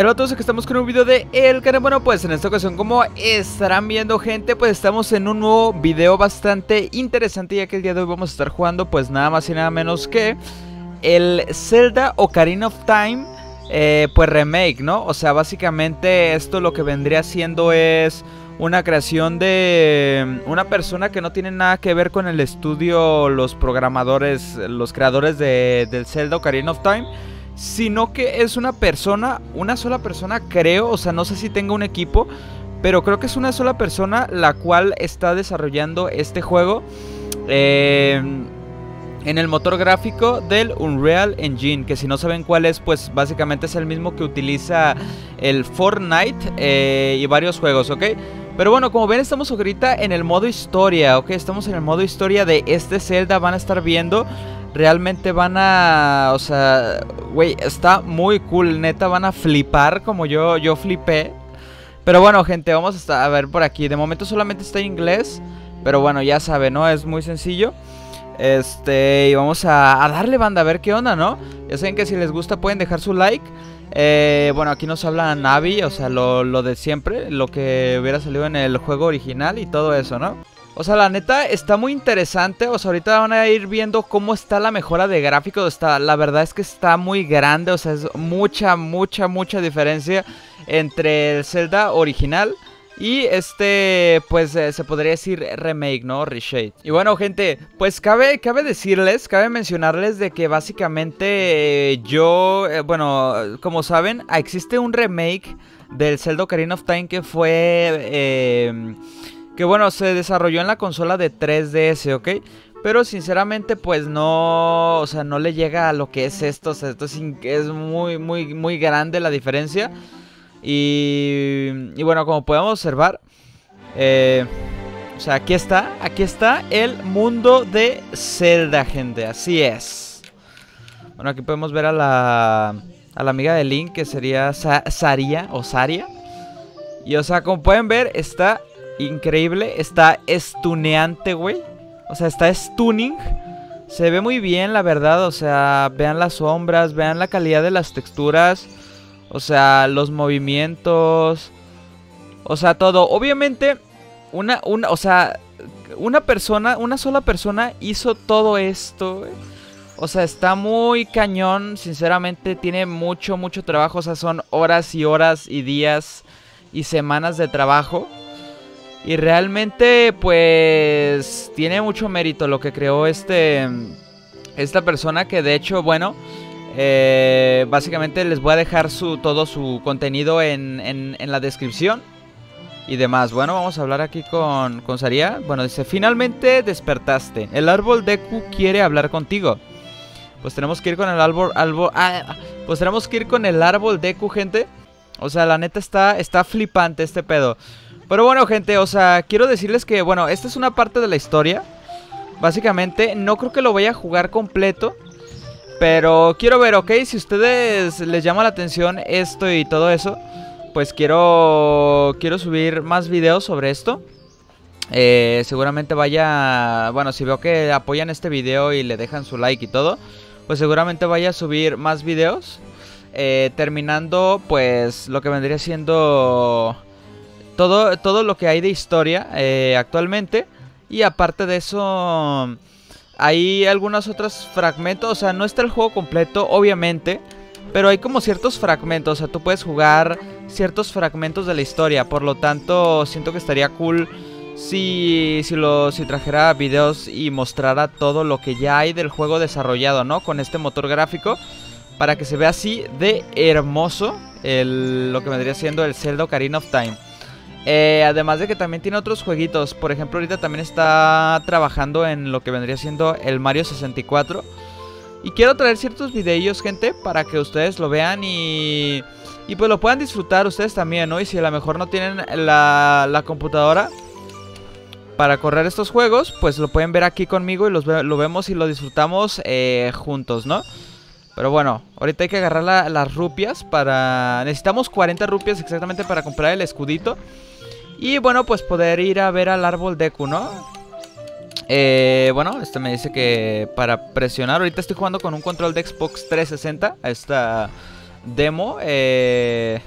Hola a todos, que estamos con un video de El Canal Bueno, pues en esta ocasión, como estarán viendo gente, pues estamos en un nuevo video bastante interesante Ya que el día de hoy vamos a estar jugando pues nada más y nada menos que El Zelda Ocarina of Time eh, Pues remake, ¿no? O sea, básicamente esto lo que vendría siendo es una creación de una persona que no tiene nada que ver con el estudio, los programadores, los creadores de, del Zelda Ocarina of Time sino que es una persona, una sola persona creo, o sea, no sé si tenga un equipo, pero creo que es una sola persona la cual está desarrollando este juego eh, en el motor gráfico del Unreal Engine, que si no saben cuál es, pues básicamente es el mismo que utiliza el Fortnite eh, y varios juegos, ¿ok? Pero bueno, como ven estamos ahorita en el modo historia, ¿ok? Estamos en el modo historia de este Zelda, van a estar viendo realmente van a, o sea, güey, está muy cool, neta, van a flipar como yo, yo flipé. Pero bueno, gente, vamos a, ver por aquí. De momento solamente está en inglés, pero bueno, ya saben, ¿no? Es muy sencillo. Este, y vamos a, darle banda a ver qué onda, ¿no? Ya saben que si les gusta pueden dejar su like. Eh, bueno, aquí nos habla Navi, o sea, lo, lo de siempre, lo que hubiera salido en el juego original y todo eso, ¿no? O sea, la neta está muy interesante. O sea, ahorita van a ir viendo cómo está la mejora de gráficos. Está, la verdad es que está muy grande. O sea, es mucha, mucha, mucha diferencia entre el Zelda original. Y este, pues eh, se podría decir remake, ¿no? Reshade. Y bueno, gente, pues cabe, cabe decirles, cabe mencionarles de que básicamente eh, yo, eh, bueno, como saben, existe un remake del Zelda Ocarina of Time que fue... Que bueno, se desarrolló en la consola de 3DS, ¿ok? Pero sinceramente pues no, o sea, no le llega a lo que es esto, o sea, esto es, muy, muy, muy grande la diferencia. Y, y bueno, como podemos observar, eh, o sea, aquí está, aquí está el mundo de Zelda, gente, así es. Bueno, aquí podemos ver a la, a la amiga de Link, que sería Saria o Saria. Y o sea, como pueden ver, está increíble. Está estuneante, güey. O sea, está stunning. Se ve muy bien, la verdad. O sea, vean las sombras, vean la calidad de las texturas. O sea, los movimientos. O sea, todo. Obviamente, una, una, o sea, una persona, una sola persona hizo todo esto, O sea, está muy cañón, sinceramente, tiene mucho, mucho trabajo. O sea, son horas y horas y días y semanas de trabajo. Y realmente, pues, tiene mucho mérito lo que creó este, esta persona que de hecho, bueno, eh, básicamente les voy a dejar su, todo su contenido en, en, la descripción y demás. Bueno, vamos a hablar aquí con, con. Bueno, dice, finalmente despertaste. El árbol Deku quiere hablar contigo. Pues tenemos que ir con el árbol... árbol ah, pues tenemos que ir con el árbol Deku, gente. O sea, la neta está, está flipante este pedo. Pero bueno, gente, o sea, quiero decirles que, bueno, esta es una parte de la historia. Básicamente, no creo que lo vaya a jugar completo. Pero quiero ver, ¿ok? Si a ustedes les llama la atención esto y todo eso, pues quiero, quiero subir más videos sobre esto. Eh, seguramente vaya, bueno, si veo que apoyan este video y le dejan su like y todo, pues seguramente vaya a subir más videos. Eh, terminando, pues, lo que vendría siendo todo, todo lo que hay de historia eh, actualmente. Y aparte de eso, hay algunos otros fragmentos. O sea, no está el juego completo, obviamente. Pero hay como ciertos fragmentos. O sea, tú puedes jugar ciertos fragmentos de la historia. Por lo tanto, siento que estaría cool si, si, lo, si trajera videos y mostrara todo lo que ya hay del juego desarrollado, ¿no? Con este motor gráfico. Para que se vea así de hermoso el, lo que vendría siendo el Zelda Ocarina of Time. Eh, además de que también tiene otros jueguitos. Por ejemplo, ahorita también está trabajando en lo que vendría siendo el Mario 64. Y quiero traer ciertos videillos, gente, para que ustedes lo vean y... Y pues lo puedan disfrutar ustedes también, ¿no? Y si a lo mejor no tienen la, la computadora para correr estos juegos, pues lo pueden ver aquí conmigo y los lo vemos y lo disfrutamos eh, juntos, ¿no? Pero bueno, ahorita hay que agarrar las rupias para... Necesitamos 40 rupias exactamente para comprar el escudito. Y bueno, pues poder ir a ver al árbol Deku, ¿no? Eh, bueno, este me dice que para presionar, ahorita estoy jugando con un control de Xbox 360 a esta, demo, eh,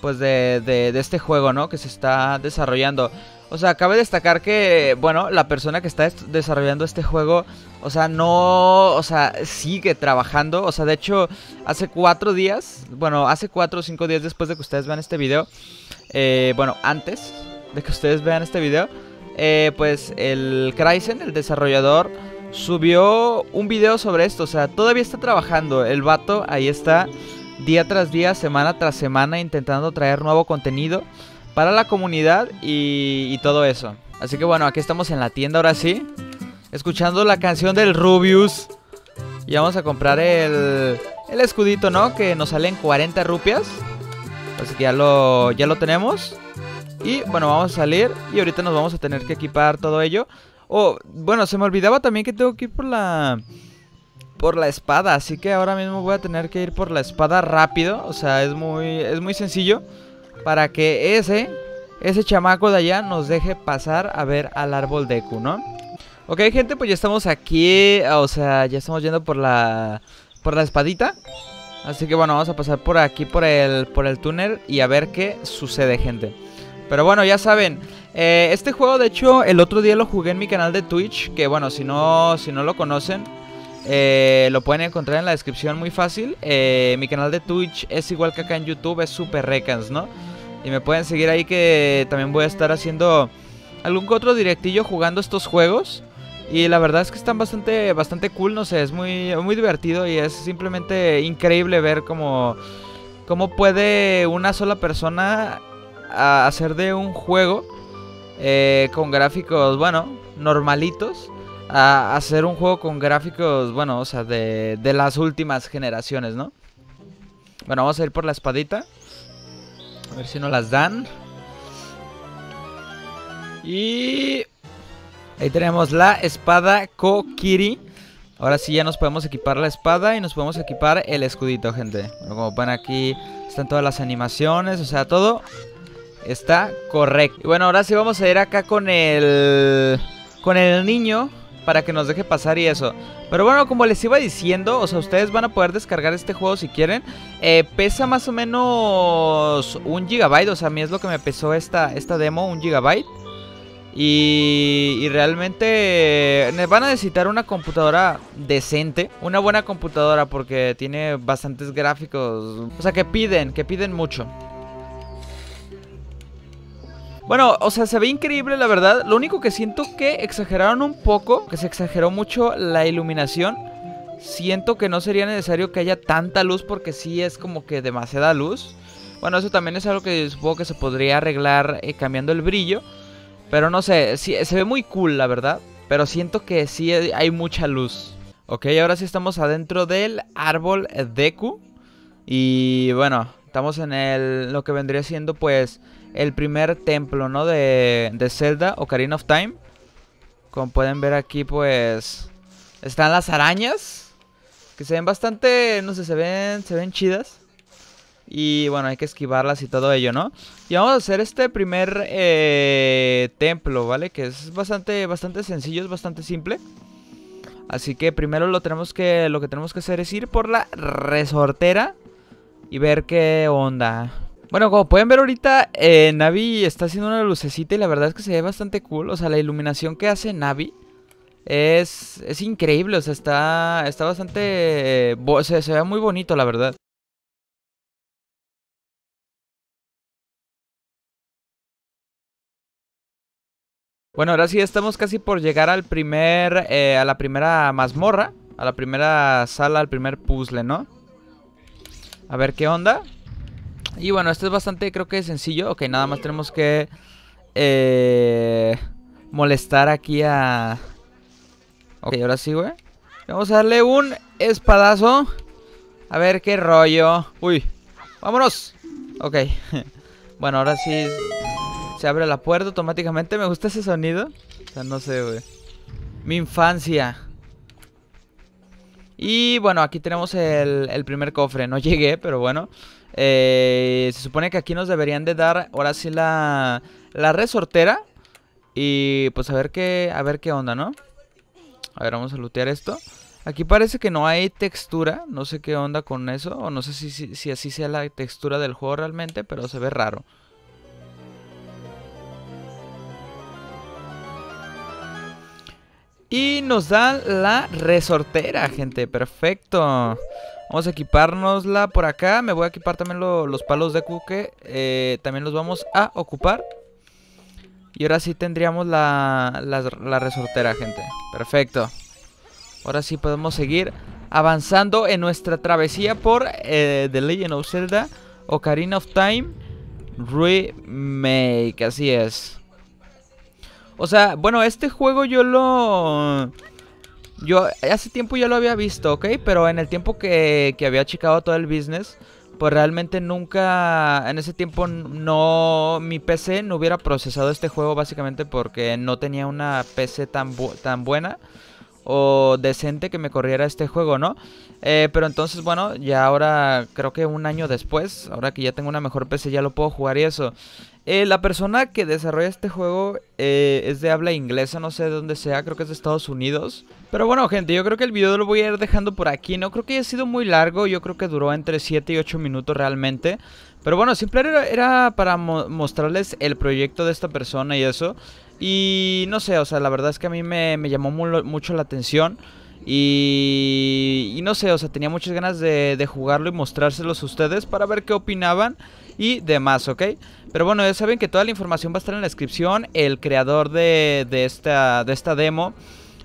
pues de, de, de este juego, ¿no? Que se está desarrollando. O sea, cabe destacar que, bueno, la persona que está desarrollando este juego, o sea, no, o sea, sigue trabajando. O sea, de hecho, hace cuatro días, bueno, hace cuatro o cinco días después de que ustedes vean este video, eh, bueno, antes de que ustedes vean este video, eh, pues el Kryzen, el desarrollador, subió un video sobre esto. O sea, todavía está trabajando. El vato ahí está día tras día, semana tras semana, intentando traer nuevo contenido para la comunidad y, todo eso. Así que bueno, aquí estamos en la tienda ahora sí. Escuchando la canción del Rubius. Y vamos a comprar el, el escudito, ¿no? Que nos salen 40 rupias. Así que ya lo, ya lo tenemos. Y bueno, vamos a salir. Y ahorita nos vamos a tener que equipar todo ello. Oh, bueno, se me olvidaba también que tengo que ir por la... Por la espada, así que ahora mismo voy a tener que ir por la espada rápido O sea, es muy, es muy sencillo para que ese, ese chamaco de allá nos deje pasar a ver al árbol de Q, ¿no? Ok, gente, pues ya estamos aquí, o sea, ya estamos yendo por la, por la espadita. Así que bueno, vamos a pasar por aquí, por el, por el túnel y a ver qué sucede, gente. Pero bueno, ya saben, eh, este juego de hecho el otro día lo jugué en mi canal de Twitch, que bueno, si no, si no lo conocen, eh, lo pueden encontrar en la descripción muy fácil. Eh, mi canal de Twitch es igual que acá en YouTube, es Super Recans, ¿no? Y me pueden seguir ahí que también voy a estar haciendo algún otro directillo jugando estos juegos. Y la verdad es que están bastante, bastante cool, no sé, es muy, muy divertido y es simplemente increíble ver cómo, cómo puede una sola persona hacer de un juego eh, con gráficos, bueno, normalitos, a hacer un juego con gráficos, bueno, o sea, de, de las últimas generaciones, ¿no? Bueno, vamos a ir por la espadita. A ver si nos las dan. Y... Ahí tenemos la espada Kokiri. Ahora sí ya nos podemos equipar la espada y nos podemos equipar el escudito, gente. como ven aquí están todas las animaciones, o sea, todo está correcto. Y bueno, ahora sí vamos a ir acá con el... Con el niño para que nos deje pasar y eso. Pero bueno, como les iba diciendo, o sea, ustedes van a poder descargar este juego si quieren. Eh, pesa más o menos un gigabyte, o sea, a mí es lo que me pesó esta, esta demo, un gigabyte. Y, y, realmente van a necesitar una computadora decente, una buena computadora porque tiene bastantes gráficos, o sea que piden, que piden mucho. Bueno, o sea, se ve increíble la verdad. Lo único que siento que exageraron un poco, que se exageró mucho la iluminación. Siento que no sería necesario que haya tanta luz porque sí es como que demasiada luz. Bueno, eso también es algo que supongo que se podría arreglar eh, cambiando el brillo. Pero no sé, sí, se ve muy cool la verdad. Pero siento que sí hay mucha luz. Ok, ahora sí estamos adentro del árbol Deku. Y bueno, estamos en el, lo que vendría siendo pues el primer templo, ¿no? De, de Zelda, Ocarina of Time. Como pueden ver aquí, pues... Están las arañas. Que se ven bastante, no sé, se ven, se ven chidas. Y bueno, hay que esquivarlas y todo ello, ¿no? Y vamos a hacer este primer eh, templo, ¿vale? Que es bastante, bastante sencillo, es bastante simple. Así que primero lo tenemos que, lo que tenemos que hacer es ir por la resortera y ver qué onda. Bueno, como pueden ver ahorita, eh, Navi está haciendo una lucecita y la verdad es que se ve bastante cool. O sea, la iluminación que hace Navi es, es increíble. O sea, está, está bastante... se, se ve muy bonito, la verdad. Bueno, ahora sí estamos casi por llegar al primer, eh, a la primera mazmorra, a la primera sala, al primer puzzle, ¿no? A ver qué onda. Y bueno, esto es bastante, creo que sencillo. Ok, nada más tenemos que eh, molestar aquí a... Ok, ahora sí, güey. Vamos a darle un espadazo. A ver qué rollo. Uy, vámonos. Ok. bueno, ahora sí se abre la puerta automáticamente. Me gusta ese sonido. O sea, no sé, güey. Mi infancia. Y bueno, aquí tenemos el, primer cofre. No llegué, pero bueno. Eh, se supone que aquí nos deberían de dar ahora sí la, la resortera. Y pues a ver qué, a ver qué onda, ¿no? A ver, vamos a lootear esto. Aquí parece que no hay textura, no sé qué onda con eso, o no sé si, si, así sea la textura del juego realmente, pero se ve raro. Y nos dan la resortera, gente, perfecto. Vamos a equipárnosla por acá, me voy a equipar también los palos de cuque, eh, también los vamos a ocupar. Y ahora sí tendríamos la, resortera, gente, perfecto. Ahora sí podemos seguir avanzando en nuestra travesía por eh, The Legend of Zelda Ocarina of Time Remake, así es. O sea, bueno, este juego yo lo... Yo hace tiempo ya lo había visto, ¿ok? Pero en el tiempo que, que había checado todo el business, pues realmente nunca, en ese tiempo no, mi PC no hubiera procesado este juego básicamente porque no tenía una PC tan, tan buena o decente que me corriera este juego, ¿no? Eh, pero entonces, bueno, ya ahora creo que un año después, ahora que ya tengo una mejor PC, ya lo puedo jugar y eso. Eh, la persona que desarrolla este juego eh, es de habla inglesa, no sé de dónde sea, creo que es de Estados Unidos. Pero bueno, gente, yo creo que el video lo voy a ir dejando por aquí, no creo que haya sido muy largo, yo creo que duró entre 7 y 8 minutos realmente. Pero bueno, siempre era, para mostrarles el proyecto de esta persona y eso. Y no sé, o sea, la verdad es que a mí me, llamó mucho la atención. Y, no sé, o sea, tenía muchas ganas de, jugarlo y mostrárselos a ustedes para ver qué opinaban y demás, ¿ok? Pero bueno, ya saben que toda la información va a estar en la descripción. El creador de, de, esta, de esta demo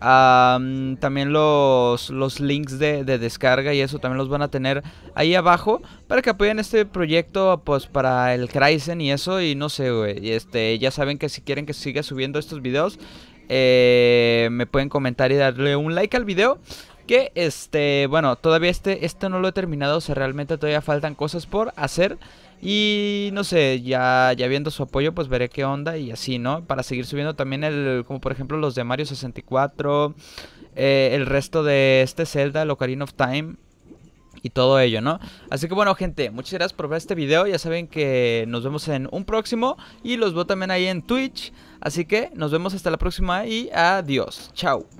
también los, los links de, descarga y eso también los van a tener ahí abajo para que apoyen este proyecto pues para el Kryzen y eso y no sé, güey. Este, ya saben que si quieren que siga subiendo estos videos, eh, me pueden comentar y darle un like al video. Que este, bueno, todavía este, no lo he terminado, o sea, realmente todavía faltan cosas por hacer. Y no sé, ya, ya viendo su apoyo, pues veré qué onda y así, ¿no? Para seguir subiendo también el, como por ejemplo los de Mario 64, eh, el resto de este Zelda, el Ocarina of Time y todo ello, ¿no? Así que bueno, gente, muchas gracias por ver este video. Ya saben que nos vemos en un próximo y los veo también ahí en Twitch. Así que nos vemos hasta la próxima y adiós. Chao.